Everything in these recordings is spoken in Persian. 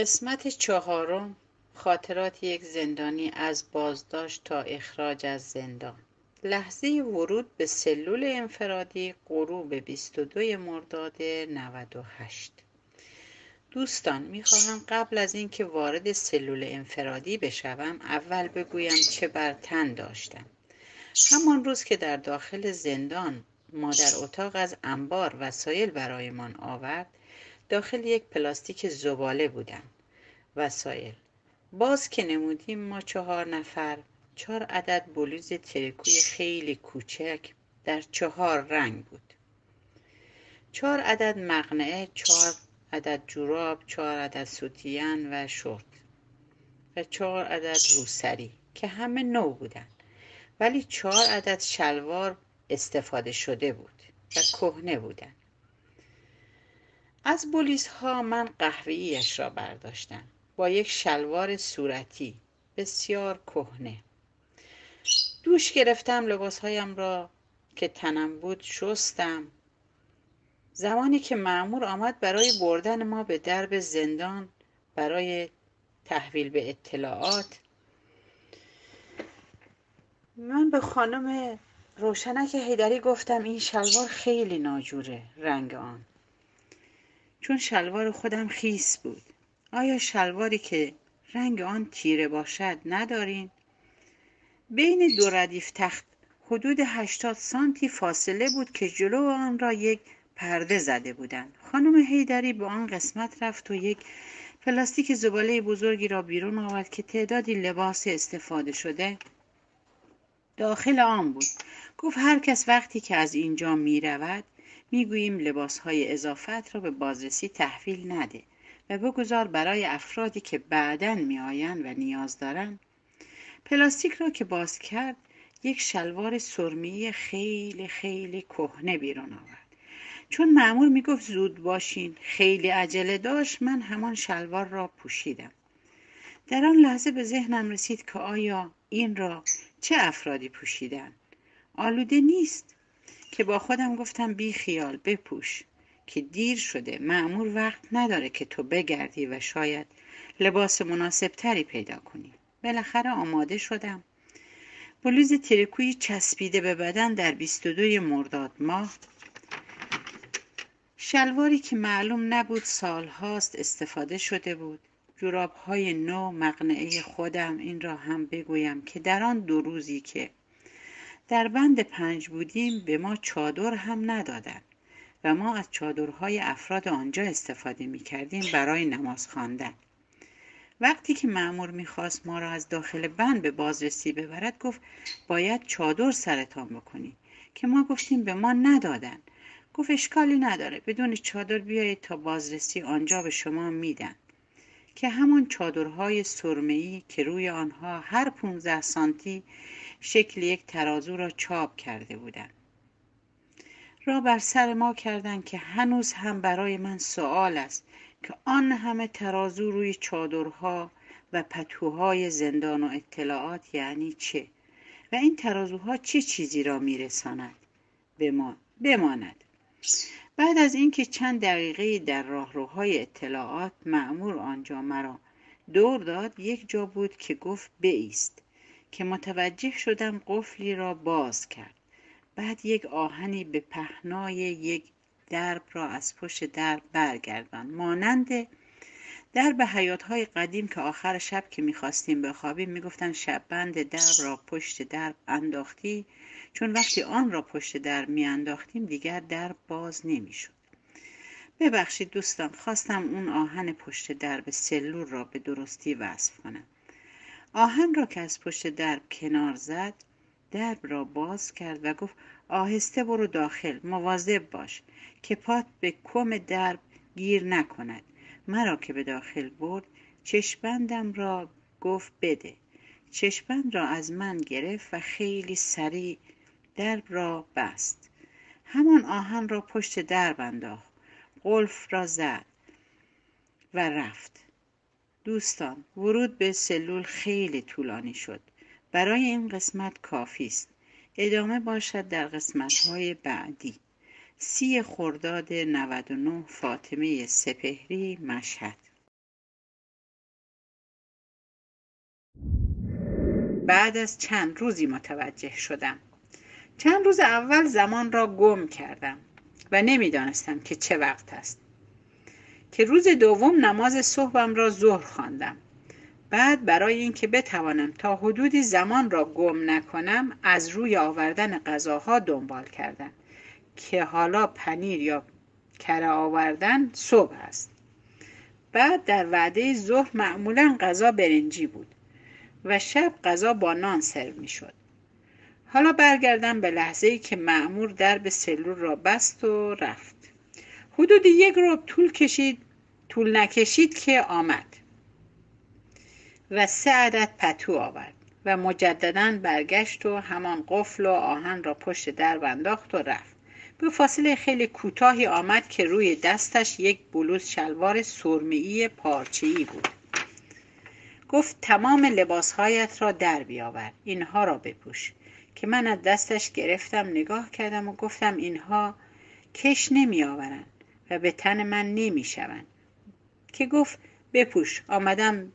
قسمت چهارم خاطرات یک زندانی از بازداشت تا اخراج از زندان. لحظه ورود به سلول انفرادی غروب 22 مرداد 98 دوستان می‌خواهم قبل از اینکه وارد سلول انفرادی بشوم اول بگویم چه بر تن داشتم. همان روز که در داخل زندان ما در اتاق از انبار وسایل برایمان آورد داخل یک پلاستیک زباله بودن. وسایل. باز که نمودیم ما چهار نفر چهار عدد بلوز ترکوی خیلی کوچک در چهار رنگ بود. چهار عدد مقنعه چهار عدد جوراب چهار عدد سوتیان و شورت و چهار عدد روسری که همه نو بودن. ولی چهار عدد شلوار استفاده شده بود و کهنه بودن. از بولیس ها من قهوه‌ایش را برداشتم. با یک شلوار صورتی. بسیار کهنه. دوش گرفتم لباسهایم را که تنم بود شستم. زمانی که معمور آمد برای بردن ما به درب زندان برای تحویل به اطلاعات من به خانم روشنک هیدری گفتم این شلوار خیلی ناجوره رنگ آن. چون شلوار خودم خیس بود. آیا شلواری که رنگ آن تیره باشد ندارین؟ بین دو ردیف تخت حدود هشتاد سانتی فاصله بود که جلو آن را یک پرده زده بودند. خانم هیدری به آن قسمت رفت و یک پلاستیک زباله بزرگی را بیرون آورد که تعدادی لباس استفاده شده داخل آن بود. گفت هر کس وقتی که از اینجا می رود می‌گوییم لباسهای اضافت را به بازرسی تحویل نده و بگذار برای افرادی که بعدا میآیند و نیاز دارند پلاستیک را که باز کرد یک شلوار سرمی خیلی خیلی کهنه بیرون آورد. چون معمول می‌گفت زود باشین خیلی عجله داشت من همان شلوار را پوشیدم. در آن لحظه به ذهنم رسید که آیا این را چه افرادی پوشیدن آلوده نیست. که با خودم گفتم بی خیال بپوش که دیر شده معمور وقت نداره که تو بگردی و شاید لباس مناسب تری پیدا کنی. بالاخره آماده شدم. بلوز ترکوی چسبیده به بدن در 22 مرداد ماه. شلواری که معلوم نبود سالهاست استفاده شده بود. جوراب های نو مقنعه خودم این را هم بگویم که در آن دو روزی که در بند پنج بودیم به ما چادر هم ندادند و ما از چادرهای افراد آنجا استفاده می کردیم برای نماز خواندن. وقتی که معمور می‌خواست ما را از داخل بند به بازرسی ببرد گفت باید چادر سرتان بکنی که ما گفتیم به ما ندادن گفت اشکالی نداره بدون چادر بیایید تا بازرسی آنجا به شما میدن که همان چادرهای سرمه‌ای که روی آنها هر 15 سانتی شکل یک ترازو را چاپ کرده بودند. را بر سر ما کردند که هنوز هم برای من سوال است که آن همه ترازو روی چادرها و پتوهای زندان و اطلاعات یعنی چه؟ و این ترازوها چه چیزی را میرساند؟ ما بماند. بعد از اینکه چند دقیقه در راهروهای اطلاعات معمور آنجا مرا دور داد یک جا بود که گفت بایست که متوجه شدم قفلی را باز کرد. بعد یک آهنی به پهنای یک درب را از پشت درب برگردان مانند در به های قدیم که آخر شب که می‌خواستیم بخوابیم می‌گفتن شببند درب را پشت درب انداختی. چون وقتی آن را پشت درب میانداختیم دیگر درب باز نمی‌شد. ببخشید دوستان خواستم اون آهن پشت درب سلول را به درستی وصف کنم. آهن را که از پشت درب کنار زد درب را باز کرد و گفت آهسته برو داخل مواظب باش که پات به کم درب گیر نکند. مرا که به داخل برد چشبندم را گفت بده. چشبند را از من گرفت و خیلی سریع درب را بست. همان آهن را پشت درب انداخت قلف را زد و رفت. دوستان ورود به سلول خیلی طولانی شد. برای این قسمت کافی است. ادامه باشد در قسمت های بعدی. سی خرداد 99 فاطمه سپهری مشهد. بعد از چند روزی متوجه شدم. چند روز اول زمان را گم کردم و نمی‌دانستم که چه وقت است. که روز دوم نماز صبحم را ظهر خواندم بعد برای اینکه بتوانم تا حدودی زمان را گم نکنم از روی آوردن غذاها دنبال کردم که حالا پنیر یا کره آوردن صبح است بعد در وعده ظهر معمولا غذا برنجی بود و شب غذا با نان سرو می. حالا برگردم به لحظه ای که معمور درب سلول را بست و رفت. حدود یک روب طول کشید طول نکشید که آمد. و سه عدد پتو آورد و مجددا برگشت و همان قفل و آهن را پشت در انداخت و رفت. به فاصله خیلی کوتاهی آمد که روی دستش یک بلوز شلوار سرمهای پارچه‌ای بود. گفت تمام لباسهایت را در بیاور اینها را بپوش. که من از دستش گرفتم نگاه کردم و گفتم اینها کش نمی آورن و به تن من نمی شون. که گفت بپوش. آمدم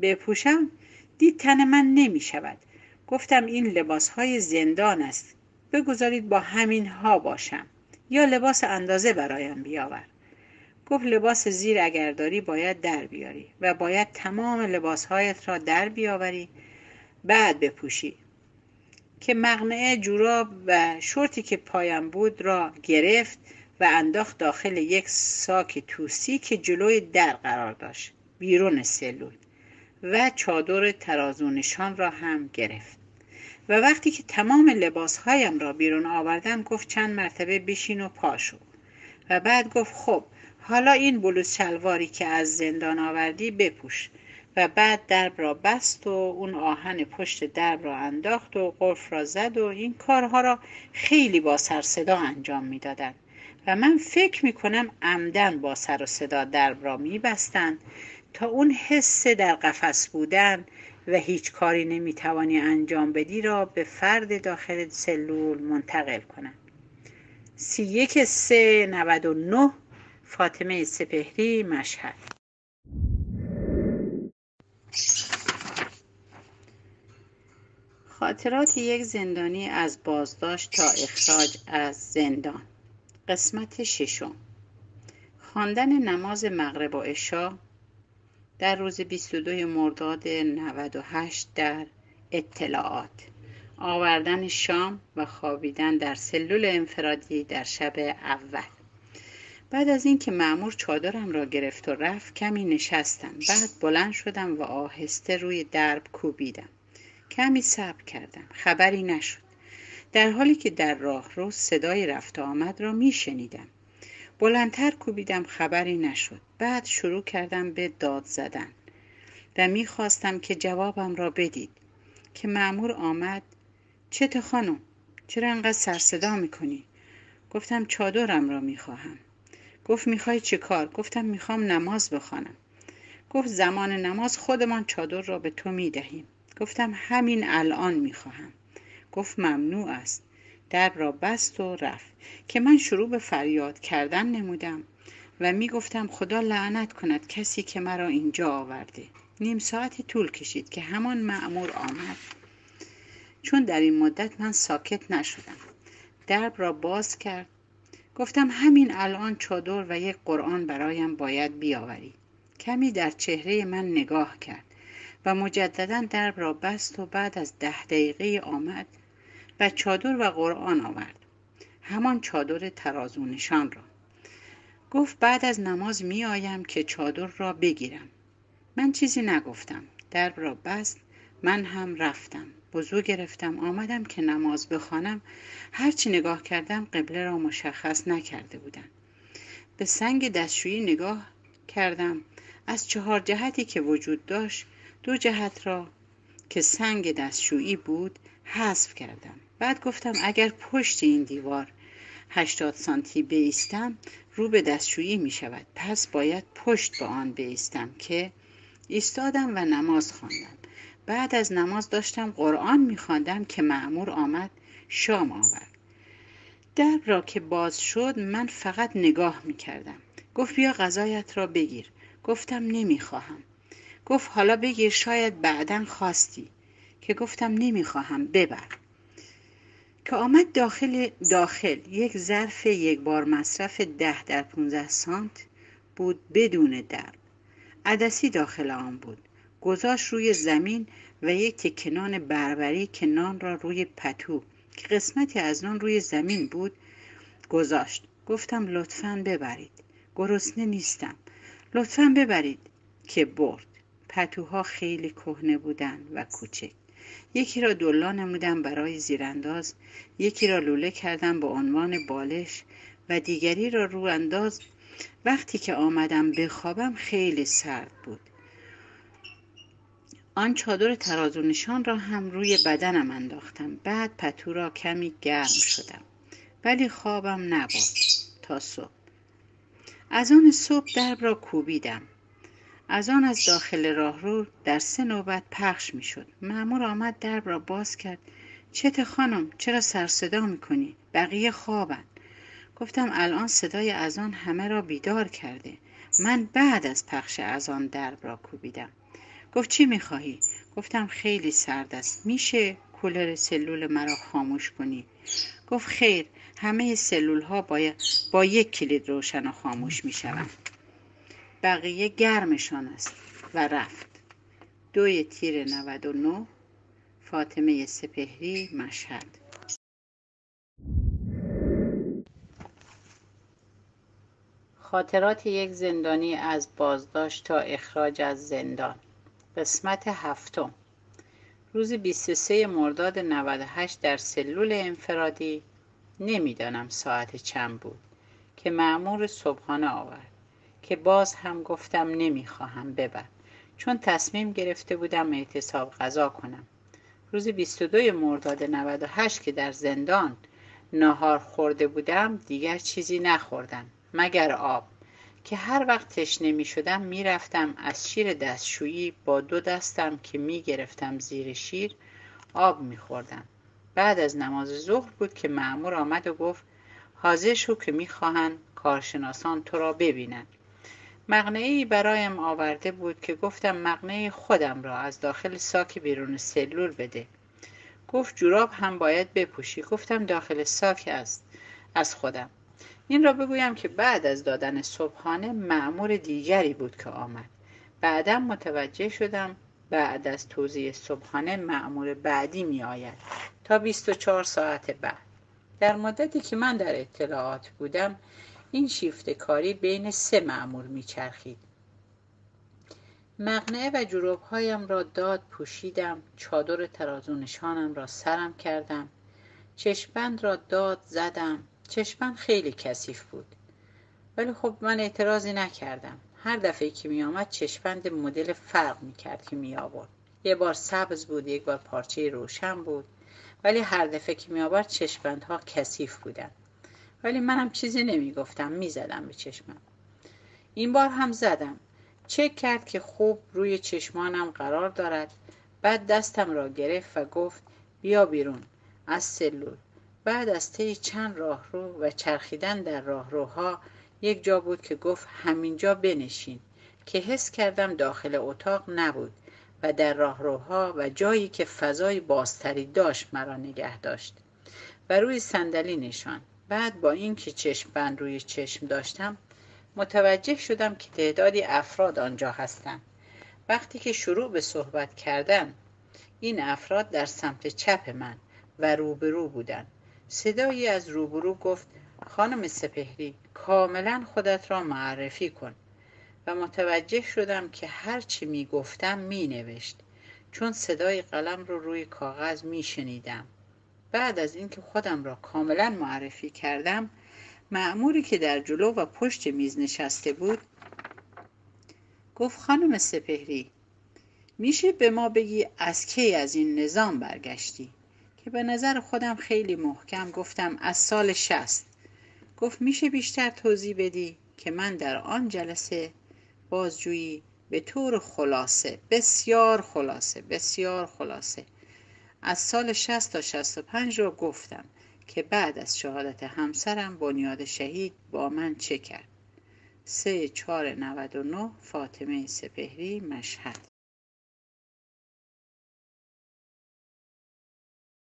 بپوشم. دید تن من نمی شود گفتم این لباس های زندان است. بگذارید با همین ها باشم. یا لباس اندازه برایم بیاور. گفت لباس زیر اگر داری باید در بیاری و باید تمام لباسهایت را در بیاوری. بعد بپوشی. که مقنعه جوراب و شورتی که پایم بود را گرفت و انداخت داخل یک ساک توسی که جلوی در قرار داشت بیرون سلول و چادر ترازونشان را هم گرفت. و وقتی که تمام لباسهایم را بیرون آوردم گفت چند مرتبه بشین و پاشو و بعد گفت خب حالا این بلوز شلواری که از زندان آوردی بپوش. و بعد درب را بست و اون آهن پشت درب را انداخت و قرف را زد و این کارها را خیلی با سر صدا انجام می‌دادند. و من فکر می کنم عمدن با سر و صدا درب را می بستند تا اون حس در قفس بودن و هیچ کاری نمی توانی انجام بدی را به فرد داخل سلول منتقل کنند. سی یک سه نود و نه فاطمه سپهری مشهد خاطرات یک زندانی از بازداشت تا اخراج از زندان قسمت ششم. خواندن نماز مغرب و عشا در روز 22 مرداد 98 در اطلاعات. آوردن شام و خوابیدن در سلول انفرادی در شب اول. بعد از اینکه معمور چادرم را گرفت و رفت کمی نشستم. بعد بلند شدم و آهسته روی درب کوبیدم. کمی صبر کردم. خبری نشد. در حالی که در راه رو صدای رفت آمد را می شنیدم بلندتر کوبیدم خبری نشد. بعد شروع کردم به داد زدن و می‌خواستم که جوابم را بدید. که معمور آمد چه خانم؟ چرا انقدر سرصدا می‌کنی؟ گفتم چادرم را می‌خواهم. گفت می‌خوای چه کار؟ گفتم می‌خوام نماز بخوانم. گفت زمان نماز خودمان چادر را به تو می‌دهیم. گفتم همین الان می‌خواهم. گفت ممنوع است. در را بست و رفت. که من شروع به فریاد کردن نمودم و می گفتم خدا لعنت کند کسی که مرا اینجا آورده. نیم ساعتی طول کشید که همان معمور آمد. چون در این مدت من ساکت نشدم. درب را باز کرد. گفتم همین الان چادر و یک قرآن برایم باید بیاوری. کمی در چهره من نگاه کرد و مجددا درب را بست و بعد از ده دقیقه آمد و چادر و قرآن آورد. همان چادر ترازونشان را. گفت بعد از نماز می آیم که چادر را بگیرم. من چیزی نگفتم. در را بست. من هم رفتم. بزو گرفتم. آمدم که نماز بخوانم. هرچی نگاه کردم قبله را مشخص نکرده بودم. به سنگ دستشویی نگاه کردم. از چهار جهتی که وجود داشت دو جهت را که سنگ دستشویی بود حذف کردم. بعد گفتم اگر پشت این دیوار 80 سانتی بیستم رو به دستشویی می شود. پس باید پشت به آن بیستم که ایستادم و نماز خواندم. بعد از نماز داشتم قرآن می خواندم که معمور آمد شام آورد. در را که باز شد من فقط نگاه می کردم. گفت بیا غذایت را بگیر. گفتم نمی خواهم. گفت حالا بگیر شاید بعدا خواستی. که گفتم نمی‌خواهم ببر. که آمد داخل, داخل. یک ظرف یک بار مصرف ده در 15 سانت بود بدون درد. عدسی داخل آن بود. گذاشت روی زمین و یک تکه نان بربری که نان را روی پتو که قسمتی از نان روی زمین بود گذاشت. گفتم لطفا ببرید. گرسنه نیستم. لطفا ببرید. که برد. پتوها خیلی کهنه بودند و کوچک. یکی را دلا نمودم برای زیرانداز یکی را لوله کردم به عنوان بالش و دیگری را رو انداز. وقتی که آمدم بخوابم خیلی سرد بود. آن چادر ترازو نشان را هم روی بدنم انداختم. بعد پتو را کمی گرم شدم. ولی خوابم نبود تا صبح. از آن صبح درب را کوبیدم. از آن از داخل راهرو در سه نوبت پخش می‌شد. مأمور آمد درب را باز کرد. چته خانم چرا سر صدا می‌کنی؟ بقیه خوابن. گفتم الان صدای از آن همه را بیدار کرده. من بعد از پخش از آن درب را کوبیدم. گفت چی می‌خواهی؟ گفتم خیلی سرد است. میشه کولر سلول مرا خاموش کنی؟ گفت خیر همه سلول ها با, با یک کلید روشن و خاموش می‌شوند. بقیه گرمشان است. و رفت. دوی تیر 99 فاطمه سپهری مشهد. خاطرات یک زندانی از بازداشت تا اخراج از زندان. قسمت هفتم. روز 23 مرداد 98 در سلول انفرادی. نمی‌دانم ساعت چند بود که معمور صبحانه آورد. که باز هم گفتم نمی‌خواهم ببر چون تصمیم گرفته بودم اعتصاب غذا کنم روز 22 مرداد 98 که در زندان ناهار خورده بودم دیگر چیزی نخوردم مگر آب که هر وقت تشنه می شدم می رفتم از شیر دستشویی با دو دستم که می گرفتم زیر شیر آب می خوردم. بعد از نماز ظهر بود که معمور آمد و گفت حاضر شو که می خواهند کارشناسان تو را ببینند. مقنعی برایم آورده بود که گفتم مقنعه خودم را از داخل ساک بیرون سلول بده. گفت جوراب هم باید بپوشی. گفتم داخل ساک است از خودم. این را بگویم که بعد از دادن صبحانه معمور دیگری بود که آمد بعدا متوجه شدم بعد از توضیح صبحانه معمور بعدی می آید تا 24 ساعت بعد در مدتی که من در اطلاعات بودم این شیفت کاری بین سه معمور می چرخید مقنعه و جروب هایم را داد پوشیدم چادر ترازو نشانم را سرم کردم چشمبند را داد زدم. چشمم خیلی کثیف بود. ولی خب من اعتراضی نکردم. هر دفعه که می آمد چشمند مدل فرق می کرد که می آورد یه بار سبز بود یک بار پارچه روشن بود. ولی هر دفعه که می آورد چشمندها کثیف بودن ولی منم چیزی نمی گفتم می زدم به چشمم. این بار هم زدم. چک کرد که خوب روی چشمانم قرار دارد. بعد دستم را گرفت و گفت بیا بیرون از سلول. بعد از طی چند راهرو و چرخیدن در راهروها یک جا بود که گفت همینجا بنشین. که حس کردم داخل اتاق نبود و در راهروها و جایی که فضای بازتری داشت مرا نگه داشت. و روی صندلی نشان بعد با اینکه چشم بند روی چشم داشتم متوجه شدم که تعدادی افراد آنجا هستند. وقتی که شروع به صحبت کردن این افراد در سمت چپ من و روبرو بودند. صدایی از روبرو گفت خانم سپهری کاملا خودت را معرفی کن. و متوجه شدم که هرچی می گفتم می نوشت چون صدای قلم رو روی کاغذ می شنیدم بعد از اینکه خودم را کاملا معرفی کردم معموری که در جلو و پشت میز نشسته بود گفت خانم سپهری میشه به ما بگی از کی از این نظام برگشتی؟ که به نظر خودم خیلی محکم گفتم از سال شست گفت میشه بیشتر توضیح بدی که من در آن جلسه بازجویی به طور خلاصه بسیار خلاصه بسیار خلاصه از سال 60 تا 65 رو گفتم که بعد از شهادت همسرم بنیاد شهید با من چه کرد؟ 3 4 99 فاطمه سپهری مشهد